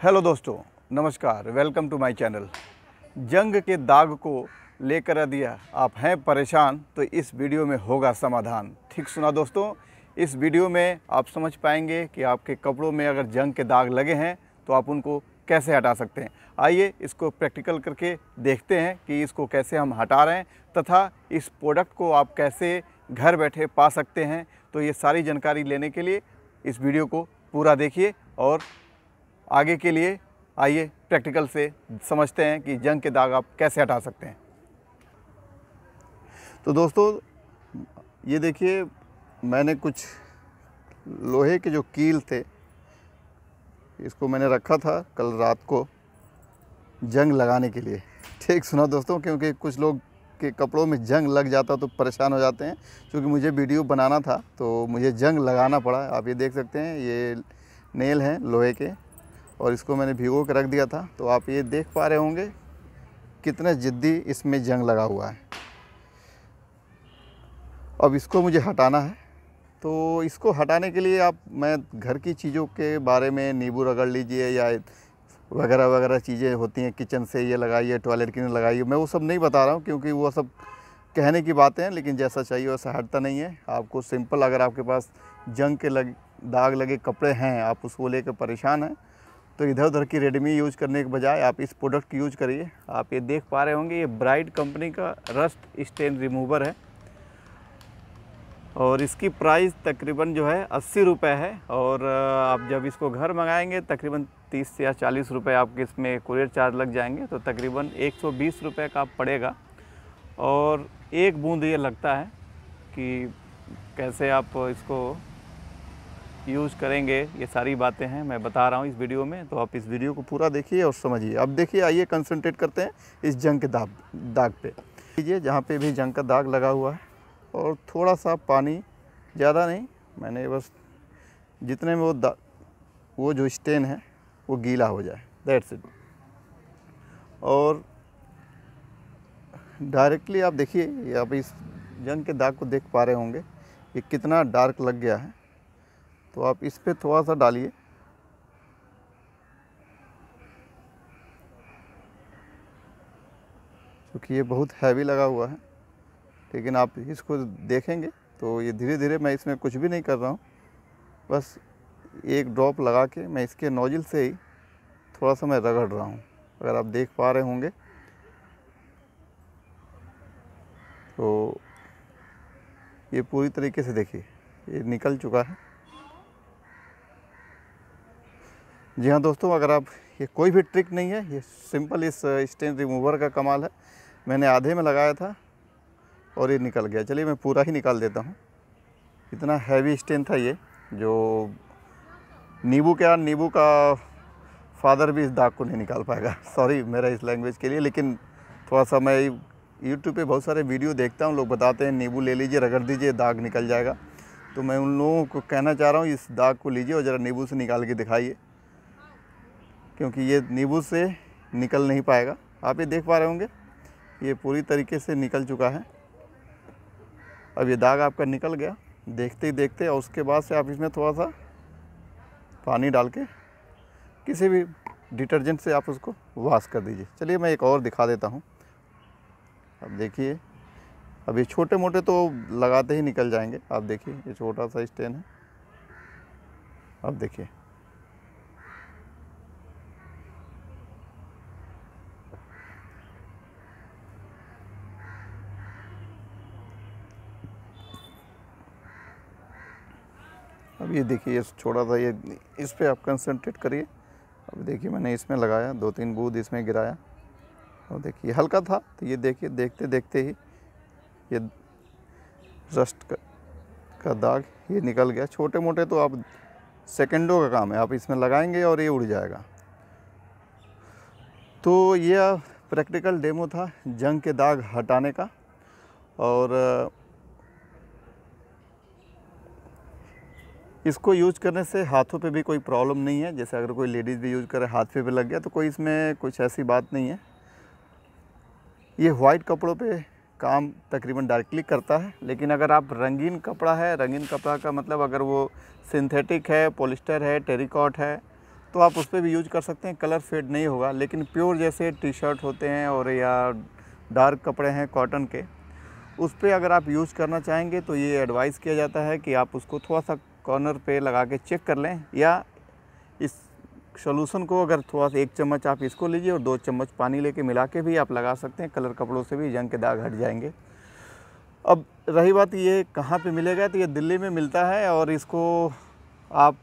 Hello दोस्तों, नमस्कार, welcome to my channel. जंग के दाग को लेकर यदि आप हैं परेशान तो इस वीडियो में होगा समाधान। ठीक सुना दोस्तों, इस वीडियो में आप समझ पाएँगे कि आपके कपड़ों में अगर जंग के दाग लगे हैं तो आप उनको कैसे हटा सकते हैं। आइए इसको प्रैक्टिकल करके देखते हैं कि इसको कैसे हम हटा रहे हैं, तथा इस प्रोडक्ट को आप कैसे घर बैठे पा सकते हैं। तो ये सारी जानकारी लेने के लिए इस वीडियो को पूरा देखिए और आगे के लिए आइए प्रैक्टिकल से समझते हैं कि जंग के दाग आप कैसे हटा सकते हैं। तो दोस्तों, ये देखिए, मैंने कुछ लोहे के जो कील थे, इसको मैंने रखा था कल रात को जंग लगाने के लिए। ठीक, सुना दोस्तों, क्योंकि कुछ लोग के कपड़ों में जंग लग जाता तो परेशान हो जाते हैं, क्योंकि मुझे वीडियो बनाना था तो मुझे जंग लगाना पड़ा। आप ये देख सकते हैं, ये नेल हैं लोहे के। और इसको मैंने भिगो के रख दिया था। तो आप ये देख पा रहे होंगे कितने ज़िद्दी इसमें जंग लगा हुआ है। अब इसको मुझे हटाना है। तो इसको हटाने के लिए आप, मैं घर की चीज़ों के बारे में नींबू रगड़ लीजिए या वगैरह वगैरह चीज़ें होती हैं, किचन से ये लगाइए, टॉयलेट की लगाइए, मैं वो सब नहीं बता रहा हूँ क्योंकि वो सब कहने की बातें हैं, लेकिन जैसा चाहिए वैसा हटता नहीं है। आपको सिंपल अगर आपके पास जंग के लग, दाग लगे कपड़े हैं, आप उसको लेकर परेशान हैं तो इधर उधर की रेडमी यूज़ करने के बजाय आप इस प्रोडक्ट की यूज़ करिए। आप ये देख पा रहे होंगे, ये ब्राइट कंपनी का रस्ट स्टेन रिमूवर है। और इसकी प्राइस तकरीबन जो है अस्सी रुपये है। और आप जब इसको घर मंगाएँगे, तकरीबन तीस या चालीस रुपये आपके इसमें कुरियर चार्ज लग जाएँगे तो तकरीबन एक सौ बीस रुपये का पड़ेगा। और एक बूंद ये लगता है कि कैसे आप इसको यूज़ करेंगे, ये सारी बातें हैं, मैं बता रहा हूँ इस वीडियो में तो आप इस वीडियो को पूरा देखिए और समझिए। अब देखिए, आइए कंसनट्रेट करते हैं इस जंग के दाग दाग पे। लीजिए जहाँ पे भी जंग का दाग लगा हुआ है, और थोड़ा सा पानी, ज़्यादा नहीं, मैंने बस जितने में वो वो जो स्टेन है, वो गीला हो जाए दैट्स इट और डायरेक्टली आप देखिए आप इस जंग के दाग को देख पा रहे होंगे कि कितना डार्क लग गया है। तो आप इस पर थोड़ा सा डालिए। क्योंकि ये बहुत हैवी लगा हुआ है, लेकिन आप इसको देखेंगे तो ये धीरे धीरे मैं इसमें कुछ भी नहीं कर रहा हूँ। बस एक ड्रॉप लगा के मैं इसके नोजल से ही थोड़ा सा मैं रगड़ रहा हूँ, अगर आप देख पा रहे होंगे। तो ये पूरी तरीके से देखिए, ये निकल चुका है। जी हाँ दोस्तों, अगर आप, ये कोई भी ट्रिक नहीं है, ये सिंपल इस स्टेन रिमूवर का कमाल है। मैंने आधे में लगाया था और ये निकल गया। चलिए मैं पूरा ही निकाल देता हूँ। इतना हैवी स्टेन था ये, जो नींबू क्या, नींबू का फादर भी इस दाग को नहीं निकाल पाएगा। सॉरी मेरा इस लैंग्वेज के लिए, लेकिन थोड़ा सा मैं यूट्यूब पे बहुत सारे वीडियो देखता हूँ, लोग बताते हैं, नींबू ले लीजिए, रगड़ दीजिए, दाग निकल जाएगा। तो मैं उन लोगों को कहना चाह रहा हूँ, इस दाग को लीजिए और ज़रा नींबू से निकाल के दिखाइए। क्योंकि ये नींबू से निकल नहीं पाएगा। आप ये देख पा रहे होंगे, ये पूरी तरीके से निकल चुका है। अब ये दाग आपका निकल गया। देखते ही देखते और उसके बाद से आप इसमें थोड़ा सा पानी डाल के किसी भी डिटर्जेंट से आप उसको वॉश कर दीजिए। चलिए मैं एक और दिखा देता हूँ। अब देखिए, अब ये छोटे मोटे तो लगाते ही निकल जाएँगे। आप देखिए, ये छोटा सा स्टेन है। अब देखिए। अब ये देखिए ये छोटा सा ये इस पर आप कंसनट्रेट करिए। अब देखिए मैंने इसमें लगाया दो तीन बूंद इसमें गिराया। और देखिए हल्का था तो ये देखिए देखते देखते ही ये रस्ट का, का दाग ये निकल गया। छोटे मोटे तो आप सेकंडों का काम है आप इसमें लगाएँगे और ये उड़ जाएगा। तो ये प्रैक्टिकल डेमो था जंग के दाग हटाने का। और इसको यूज़ करने से हाथों पे भी कोई प्रॉब्लम नहीं है। जैसे अगर कोई लेडीज़ भी यूज़ करे, हाथ पे भी लग गया तो कोई इसमें कुछ ऐसी बात नहीं है। ये वाइट कपड़ों पे काम तकरीबन डायरेक्टली करता है, लेकिन अगर आप रंगीन कपड़ा है, रंगीन कपड़ा का मतलब अगर वो सिंथेटिक है पोलिस्टर है टेरिकॉट है तो आप उस पर भी यूज़ कर सकते हैं। कलर फेड नहीं होगा, लेकिन प्योर जैसे टी शर्ट होते हैं और या डार्क कपड़े हैं कॉटन के, उस पर अगर आप यूज़ करना चाहेंगे तो ये एडवाइस किया जाता है कि आप उसको थोड़ा सा कॉर्नर पे लगा के चेक कर लें या इस सोलूसन को अगर थोड़ा सा एक चम्मच आप इसको लीजिए और दो चम्मच पानी लेके मिला के भी आप लगा सकते हैं। कलर कपड़ों से भी जंग के दाग हट जाएँगे। अब रही बात ये कहाँ पे मिलेगा तो ये दिल्ली में मिलता है और इसको आप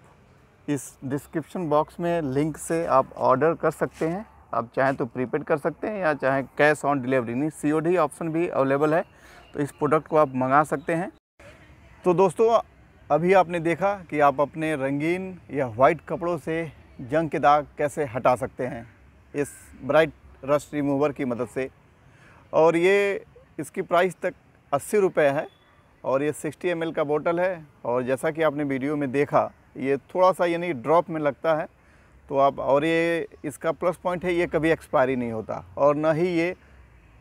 इस डिस्क्रिप्शन बॉक्स में लिंक से आप ऑर्डर कर सकते हैं। आप चाहें तो प्रीपेड कर सकते हैं या चाहें कैश ऑन डिलीवरी, नहीं सी ऑप्शन भी अवेलेबल है तो इस प्रोडक्ट को आप मंगा सकते हैं। तो दोस्तों अभी आपने देखा कि आप अपने रंगीन या वाइट कपड़ों से जंग के दाग कैसे हटा सकते हैं। इस ब्राइट रस्ट रिमूवर की मदद से। और ये, इसकी प्राइस तक अस्सी रुपये है और ये 60 एम का बोतल है। और जैसा कि आपने वीडियो में देखा, ये थोड़ा सा यानी ड्रॉप में लगता है। तो आप, और ये, इसका प्लस पॉइंट है, ये कभी एक्सपायरी नहीं होता। और ना ही ये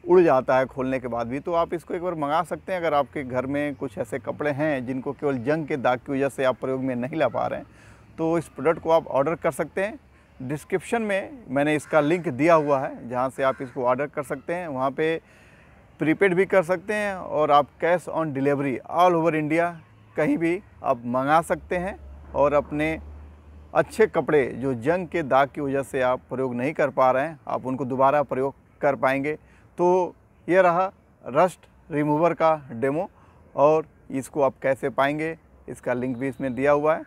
उड़ जाता है खोलने के बाद भी। तो आप इसको एक बार मंगा सकते हैं अगर आपके घर में कुछ ऐसे कपड़े हैं जिनको केवल जंग के दाग की वजह से आप प्रयोग में नहीं ला पा रहे हैं। तो इस प्रोडक्ट को आप ऑर्डर कर सकते हैं। डिस्क्रिप्शन में मैंने इसका लिंक दिया हुआ है, जहाँ से आप इसको ऑर्डर कर सकते हैं। वहाँ पे प्रीपेड भी कर सकते हैं और आप cash on delivery all over India कहीं भी आप मंगा सकते हैं और अपने अच्छे कपड़े जो जंग के दाग की वजह से आप प्रयोग नहीं कर पा रहे हैं, आप उनको दोबारा प्रयोग कर पाएँगे। तो ये रहा रस्ट रिमूवर का डेमो और इसको आप कैसे पाएँगे, इसका लिंक भी इसमें दिया हुआ है।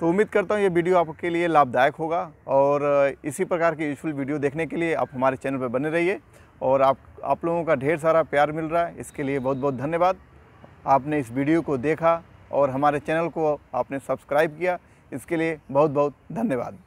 तो उम्मीद करता हूँ ये वीडियो आपके लिए लाभदायक होगा और इसी प्रकार की यूजफुल वीडियो देखने के लिए आप हमारे चैनल पर बने रहिए और आप आप लोगों का ढेर सारा प्यार मिल रहा है। इसके लिए बहुत बहुत धन्यवाद। आपने इस वीडियो को देखा और हमारे चैनल को आपने सब्सक्राइब किया। इसके लिए बहुत बहुत धन्यवाद।